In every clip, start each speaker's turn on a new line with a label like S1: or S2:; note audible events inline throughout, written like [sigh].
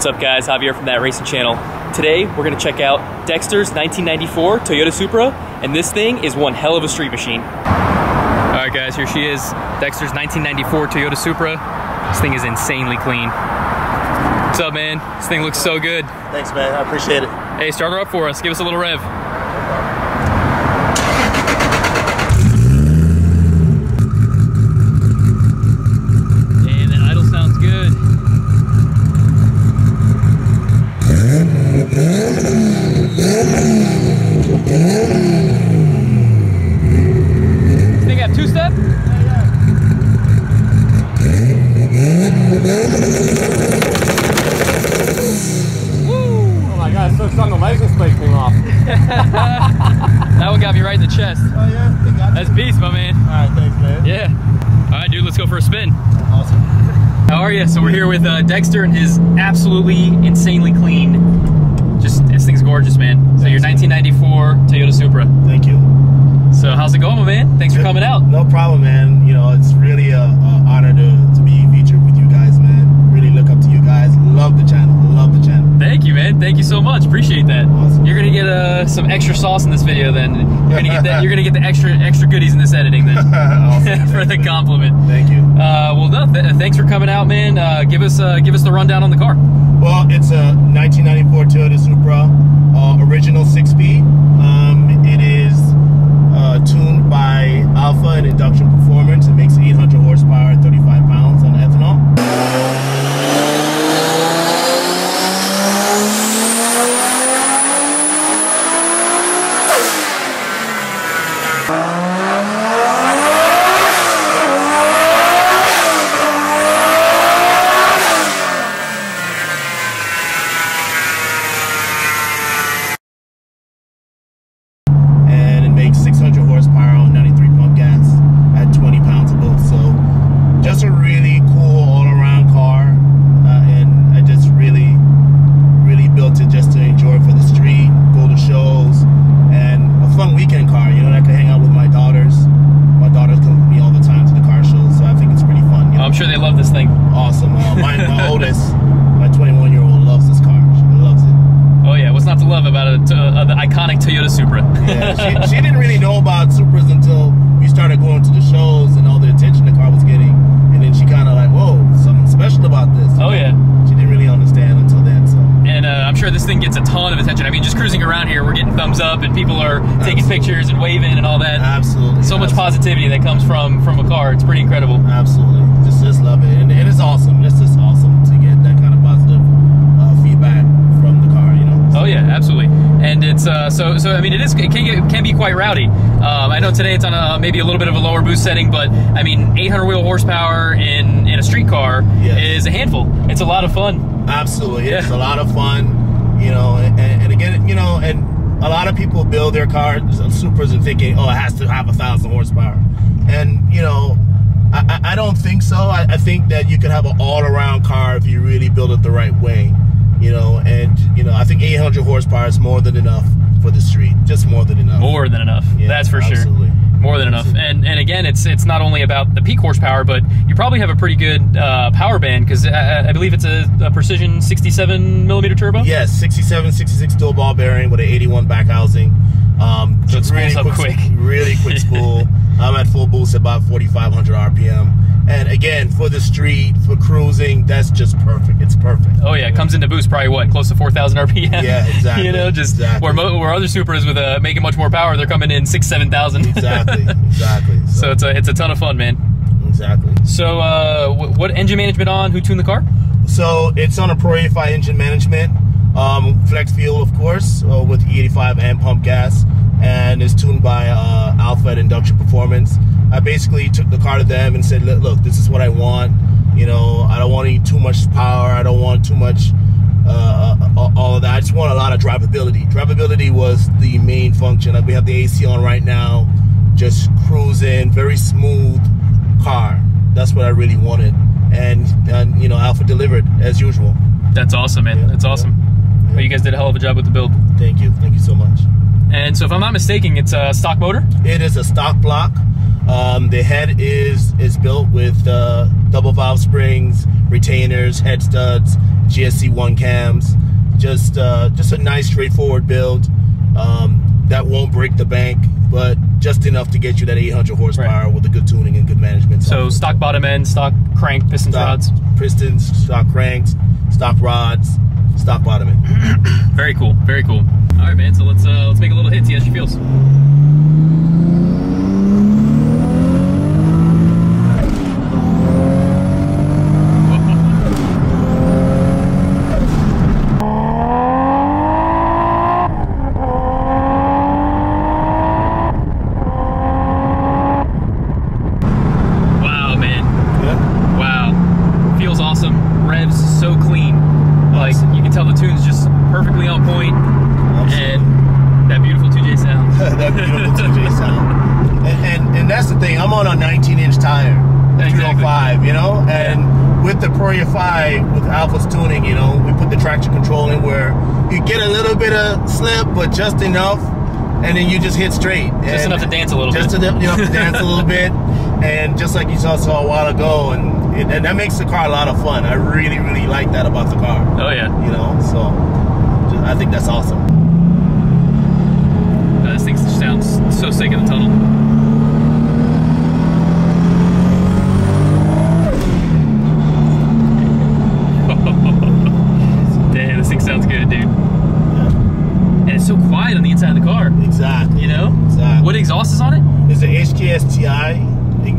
S1: What's up guys, Javier from That Racing Channel. Today we're going to check out Dexter's 1994 Toyota Supra and this thing is one hell of a street machine. Alright guys, here she is, Dexter's 1994 Toyota Supra. This thing is insanely clean. What's up man? This thing looks so good.
S2: Thanks man, I appreciate it.
S1: Hey, start her up for us, give us a little rev. And that idle sounds good. Thing got two step?
S2: Oh my god, so strong the license plate came off.
S1: That one got me right in the chest.
S2: Oh yeah, they got
S1: That's beast, my man.
S2: Alright, thanks man.
S1: Yeah. All right, dude, let's go for a spin.
S2: Awesome.
S1: How are you? So we're here with uh, Dexter and his absolutely insanely clean. Just this thing's gorgeous, man. So your 1994 Toyota Supra.
S2: Thank you.
S1: So how's it going, my man? Thanks for coming out.
S2: No problem, man. You know, it's really a, a honor to, to be featured with you guys, man. Really look up to you guys. Love the channel. Love the channel.
S1: Thank you, man. Thank you so much. Appreciate that.
S2: Awesome.
S1: You're gonna get uh, some extra sauce in this video, then. You're gonna get that. You're gonna get the extra extra goodies in this editing, then, [laughs]
S2: awesome. [laughs]
S1: for the compliment.
S2: Thank you.
S1: Uh, well, no, th- thanks for coming out, man. Uh, give us uh, give us the rundown on the car.
S2: Well, it's a 1994 Toyota Supra, uh, original six-speed. Um, it is uh, tuned by Alpha and Induction Performance. It makes 800 horsepower, 35 pounds on ethanol. and it makes 600 horsepower on 93 pump gas at 20 pounds of both. So just a really cool all-around car, uh, and I just really, really built it just to enjoy for the street, go to shows, and a fun weekend car. You know, that I can hang out with my daughters. My daughters come with me all the time to the car shows, so I think it's pretty fun. You know?
S1: I'm sure they love this thing.
S2: awesome. Uh, my, my oldest, my 21 year old, loves this car. She loves it.
S1: Oh yeah, what's not to love about a, to, uh, the iconic Toyota Supra?
S2: Yeah, she, she didn't really know about Supras until we started going to the shows and all the attention the car was getting. And then she kind of like, whoa, something special about this.
S1: Oh, yeah.
S2: She didn't really understand until then. So
S1: And uh, I'm sure this thing gets a ton of attention. I mean, just cruising around here, up, and people are taking
S2: Absolutely.
S1: pictures and waving and all that.
S2: absolutely,
S1: so much
S2: absolutely,
S1: positivity that comes from from a car. It's pretty incredible.
S2: Absolutely, just just love it, and, and it's awesome. It's just awesome to get that kind of positive uh, feedback from the car. You know.
S1: Oh yeah, absolutely. And it's uh, so so. I mean, it is it can get, can be quite rowdy. Um, I know today it's on a maybe a little bit of a lower boost setting, but I mean, 800 wheel horsepower in in a street car
S2: Yes.
S1: is a handful. It's a lot of fun.
S2: Absolutely,
S1: yeah.
S2: it's a lot of fun, you know. And, and again, you know, and a lot of people build their cars, uh, Supras, and thinking, oh, it has to have a thousand horsepower. And you know, I, I- I don't think so. I, I think that you can have an all-around car if you really build it the right way, you know. And you know, I think 800 horsepower is more than enough for the street, just more than enough.
S1: More than enough.
S2: Yeah,
S1: That's for
S2: absolutely.
S1: sure. More than enough. And and again, it's it's not only about the peak horsepower, but you probably have a pretty good uh, power band because I, I believe it's a, a precision 67 millimeter turbo.
S2: Yes, 67, 66 dual ball bearing with an 81 back housing. Um,
S1: So it spools up quick.
S2: Really quick [laughs] spool. I'm at full boost at about 4,500 RPM. And again, for the street, for cruising, that's just perfect. It's perfect.
S1: Oh yeah, it comes into boost probably what close to 4,000 RPM.
S2: Yeah, exactly, [laughs]
S1: you know, just
S2: exactly.
S1: where mo- where other Supras with uh, making much more power, they're coming in six, seven thousand.
S2: Exactly, [laughs] exactly.
S1: so it's a it's a ton of fun, man.
S2: exactly.
S1: So uh, wh- what engine management on? Who tuned the car?
S2: So it's on a ProEFI engine management, um, flex fuel, of course, uh, with E85 and pump gas, and it's tuned by uh, Alpha at Induction Performance. I basically took the car to them and said, look, look, this is what I want. You know, I don't want any too much power. I don't want too much, uh, uh, all of that. I just want a lot of drivability. Drivability was the main function. Like we have the AC on right now, just cruising, very smooth car. That's what I really wanted. And, and you know, Alpha delivered as usual.
S1: That's awesome, man.
S2: Yeah,
S1: That's
S2: yeah.
S1: awesome. Well, you guys did a hell of a job with the build.
S2: Thank you. Thank you so much.
S1: And so, if I'm not mistaken, it's a stock motor.
S2: It is a stock block. Um, the head is is built with uh, double valve springs, retainers, head studs, GSC one cams. Just uh, just a nice straightforward build um, that won't break the bank, but just enough to get you that 800 horsepower
S1: Right.
S2: with a good tuning and good management.
S1: So stock bottom end, stock crank, pistons,
S2: stock
S1: rods.
S2: pistons, stock cranks, stock rods, stock bottom end. [coughs]
S1: Very cool. Very cool. All right, man. So let's uh, let's make a little hit. See how she feels. Wow, man.
S2: Yeah.
S1: Wow. Feels awesome. Revs so clean. Like you can tell the tune's just perfectly on point, and that beautiful 2J sound.
S2: that beautiful 2J sound. And, and and that's the thing. I'm on a 19 inch tire, 305, you know. And with the ProEFI with Alpha's tuning, you know, we put the traction control in where you get a little bit of slip, but just enough, and then you just hit straight.
S1: Just enough to dance a little
S2: just
S1: bit.
S2: enough, enough to dance a little bit, [laughs] and just like you saw, saw a while ago, and it, and that makes the car a lot of fun. I really really like that about the car.
S1: Oh yeah.
S2: You know, so I think that's awesome.
S1: Uh, this thing sounds so sick in the tunnel. Damn, this thing sounds good, dude. And it's so quiet on the inside of the car.
S2: Exactly.
S1: You know?
S2: Exactly.
S1: What exhaust is on it?
S2: It's a HKS TI,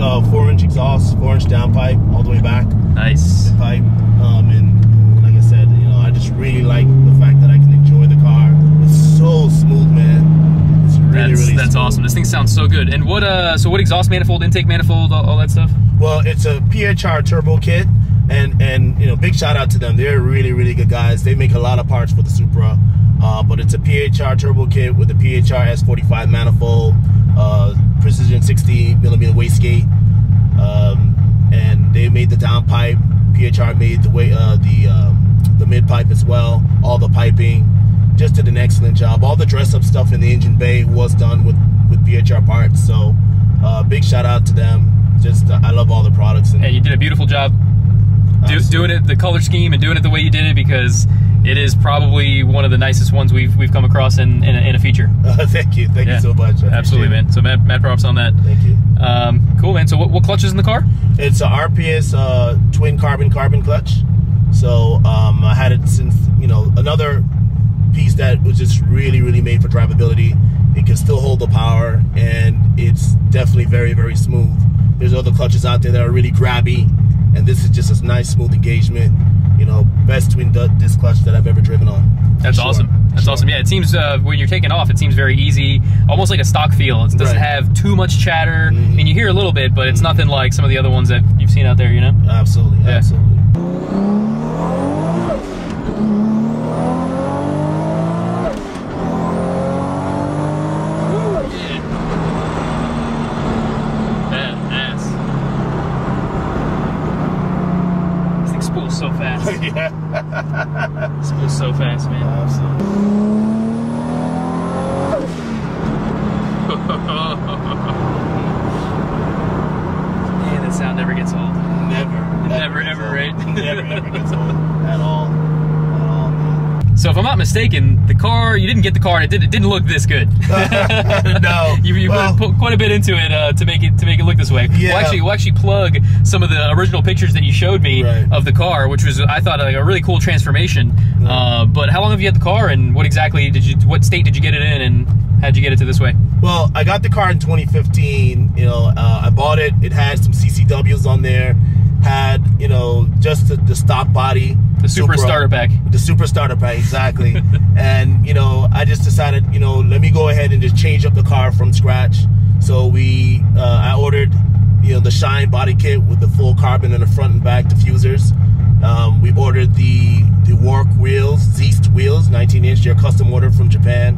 S2: uh, four inch exhaust, four inch downpipe, all the way back
S1: Nice.
S2: pipe. Um, and like I said, you know, I just really like the fact that I can enjoy the car. It's so smooth, man. It's really,
S1: That's
S2: really
S1: that's
S2: smooth.
S1: awesome. This thing sounds so good. And what uh so what exhaust manifold, intake manifold, all, all that stuff?
S2: Well, it's a PHR turbo kit, and and you know, big shout out to them. They're really, really good guys. They make a lot of parts for the Supra, uh, but it's a PHR turbo kit with a PHR S45 manifold, uh, 60 millimeter wastegate, um, and they made the downpipe. PHR made the way uh, the um, the mid pipe as well. All the piping, just did an excellent job. All the dress up stuff in the engine bay was done with with PHR parts. So, uh, big shout out to them. Just uh, I love all the products. And
S1: And you did a beautiful job do, doing it the color scheme and doing it the way you did it because it is probably one of the nicest ones we've we've come across in in a, in a feature.
S2: Uh, [laughs] thank you, thank
S1: Yeah.
S2: you so much. I
S1: Absolutely, man. So mad, mad props on that.
S2: Thank you.
S1: Um, cool, man. So what, what clutch is in the car?
S2: It's a RPS uh, twin carbon carbon clutch. So um, I had it since you know another piece that was just really really made for drivability. It can still hold the power, and it's definitely very very smooth. There's other clutches out there that are really grabby, and this is just a nice smooth engagement. You know, best twin disc clutch that I've ever driven on.
S1: That's
S2: Sure,
S1: awesome. That's
S2: sure.
S1: awesome. Yeah, it seems uh, when you're taking off, it seems very easy, almost like a stock feel. It doesn't
S2: Right.
S1: have too much chatter.
S2: Mhm.
S1: I mean, you hear a little bit, but it's nothing like some of the other ones that you've seen out there. You know?
S2: Absolutely,
S1: Yeah.
S2: absolutely.
S1: Badass. This thing spools so fast.
S2: yeah,
S1: spools so fast, man.
S2: absolutely.
S1: Man, that sound never gets old.
S2: Never,
S1: Never,
S2: gets
S1: ever,
S2: old.
S1: right?
S2: never, ever gets old at all. At all, man.
S1: So if I'm not mistaken, the car you didn't get the car and it, did, it didn't look this good. [laughs]
S2: no. [laughs]
S1: You, you
S2: well,
S1: put, put quite a bit into it uh, to make it to make it look this way.
S2: Yeah.
S1: We'll actually we'll actually plug some of the original pictures that you showed me
S2: Right.
S1: of the car, which was I thought like a really cool transformation. Uh, but how long have you had the car, and what exactly did you what state did you get it in, and how'd you get it to this way?
S2: well, I got the car in 2015. You know, uh, I bought it. It had some CCWs on there. Had you know just the, the stock body.
S1: The Super
S2: Supra.
S1: Starter Pack.
S2: the super starter pack exactly. [laughs] And you know i just decided you know let me go ahead and just change up the car from scratch. So we uh, i ordered you know the shine body kit with the full carbon in the front and back diffusers. Um, we ordered the the work wheels Zeast wheels 19 inch. They're custom ordered from japan.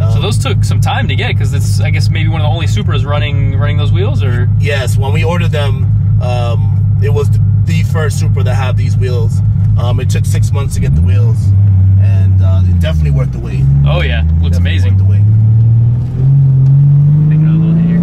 S2: Um,
S1: So those took some time to get because it's I guess maybe one of the only Supras running running those wheels, or?
S2: Yes when we ordered them um, it was the, the first super that have these wheels um, it took six months to get the wheels and uh, it definitely worth the wait
S1: oh yeah, looks
S2: Definitely
S1: amazing.
S2: worth the wait.
S1: Taking a little hit here.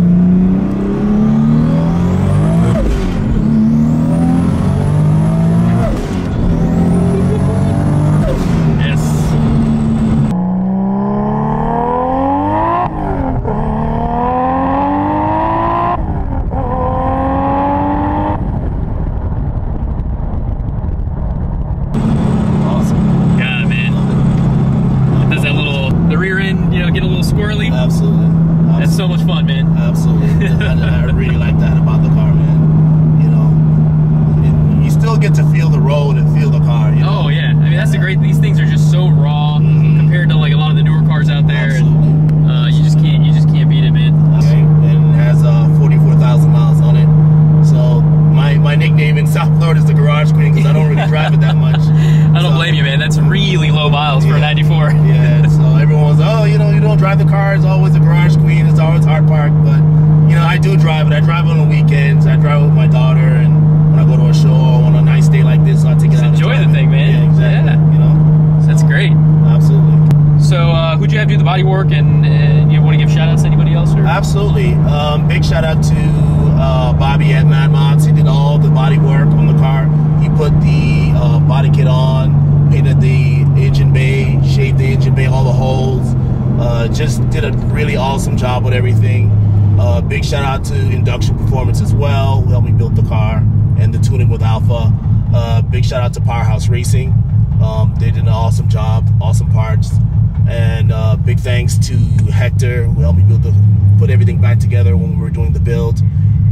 S1: so much fun, man.
S2: Absolutely. I, I really like that about the car, man. You know, it, you still get to feel the road and feel the car. You oh, know?
S1: Oh yeah, I mean that's the great. These things are just so raw
S2: Mhm.
S1: compared to like a lot of the newer cars out there,
S2: Absolutely.
S1: and uh, you just can't you just can't beat it, man.
S2: Okay. And it has uh, 44,000 miles on it. So my, my nickname in South Florida is the Garage Queen because I don't really drive it that much.
S1: I don't
S2: So-
S1: blame you, man. That's really low miles for a
S2: Yeah.
S1: '94.
S2: Yeah, so everyone was, oh, you know, you don't drive the car. It's always the garage queen. It's always hard park. But, you know, I do drive it. I drive it on the weekends. I drive it with my daughter. And when I go to a show on a nice day like this, I take it
S1: Just
S2: out. and
S1: enjoy
S2: drive
S1: the
S2: it.
S1: thing, man.
S2: Yeah, exactly.
S1: Yeah.
S2: You know,
S1: That's
S2: So,
S1: great.
S2: Absolutely.
S1: So uh, who'd you have do the body work, and, and you want to give shout outs to anybody else? Or?
S2: Absolutely. Um, big shout out to uh, Bobby at Mad Mods. He did all the body work on the car. He put the uh, body kit on, painted the engine bay, shaved the engine bay, all the holes. Uh, just did a really awesome job with everything. Uh, big shout out to Induction Performance as well, who helped me build the car and the tuning with Alpha. Uh, big shout out to Powerhouse Racing. Um, they did an awesome job, awesome parts. And uh, big thanks to Hector, who helped me build the, put everything back together when we were doing the build.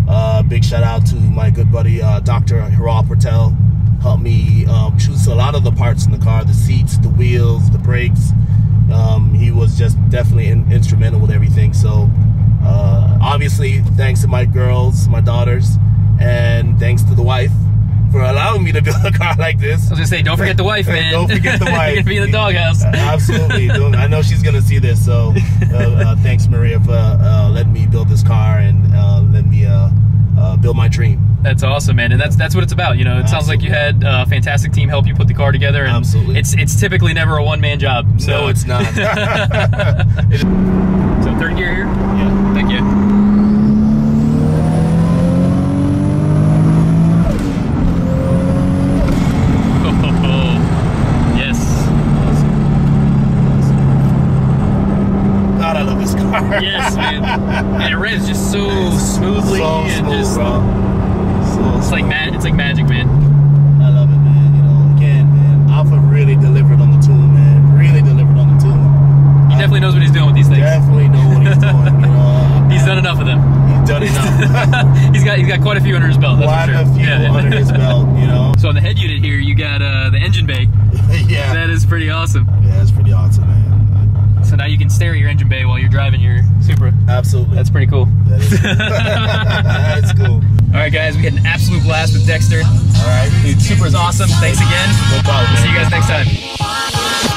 S2: Uh, big shout out to my good buddy uh, Dr. Hiral Patel, helped me um, choose a lot of the parts in the car, the seats, the wheels, the brakes. Um, he was just definitely in, instrumental with everything. So uh, obviously, thanks to my girls, my daughters, and thanks to the wife for allowing me to build a car like this.
S1: I was gonna say, don't forget the wife, [laughs] man.
S2: Don't forget the [laughs] wife.
S1: You're gonna be in the doghouse.
S2: Uh, Absolutely. I know she's gonna see this. So uh, uh, thanks, Maria, for uh, letting me build this car and uh, letting me uh, uh, build my dream.
S1: That's awesome, man, and that's that's what it's about. You know, it sounds like you had a fantastic team help you put the car together, and
S2: Absolutely.
S1: it's it's typically never a one man job. So
S2: no, it's not. [laughs]
S1: So third gear here.
S2: yeah.
S1: Thank you. yes.
S2: God, I love this car.
S1: Yes, man. And it revs just so smoothly
S2: so
S1: and
S2: smooth,
S1: just
S2: bro. So
S1: it's like mag- it's like magic, man.
S2: I love it, man. You know, again, man, Alpha really delivered on the tune, man. Really delivered on the tune.
S1: He definitely knows what he's doing with these things.
S2: Definitely know what he's doing. You know, [laughs]
S1: He's done enough of them.
S2: He's done enough. [laughs]
S1: he's got he's got quite a few under his belt. That's
S2: Quite
S1: sure.
S2: a few
S1: Yeah.
S2: under his [laughs] belt. You know.
S1: So on the head unit here, you got uh, the engine bay.
S2: yeah.
S1: That is pretty awesome.
S2: Yeah, it's pretty awesome, man.
S1: So now you can stare at your engine bay while you're driving your Supra.
S2: Absolutely.
S1: That's pretty cool.
S2: That is, [laughs] that is cool.
S1: All right, guys, we had an absolute blast with Dexter.
S2: All right.
S1: Dude, Supra's awesome. Thanks again.
S2: No problem.
S1: See you guys next time.